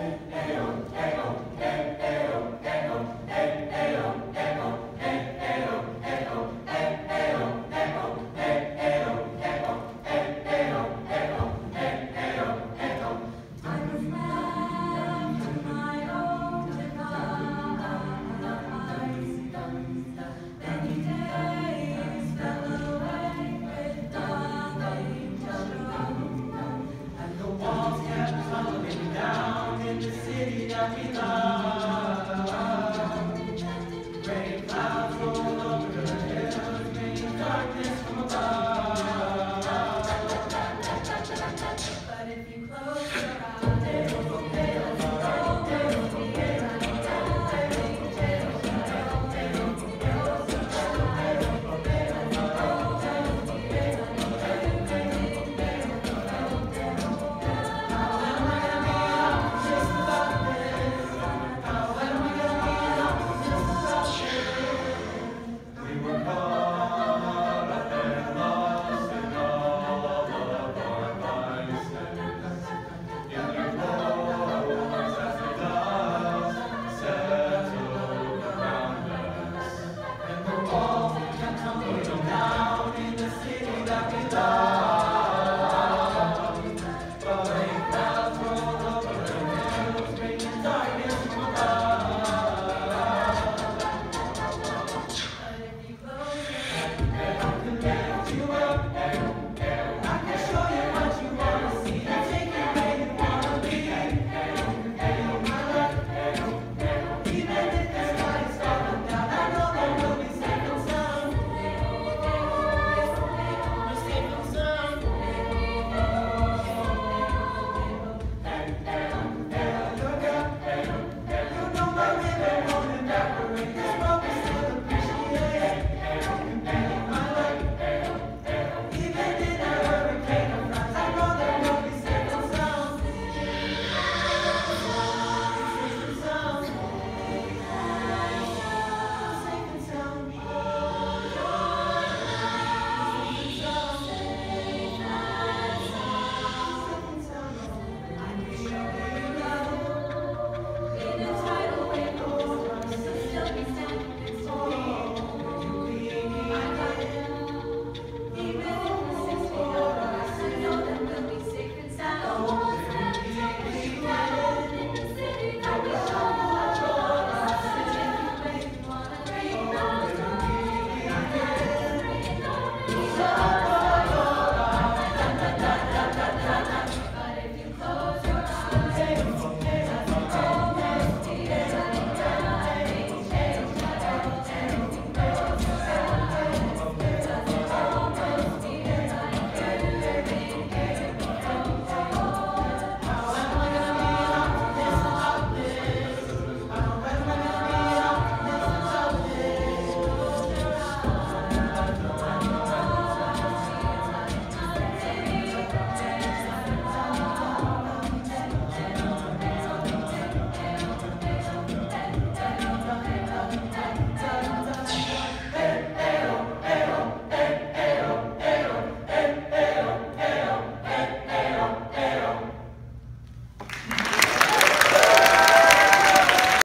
Amen. Die.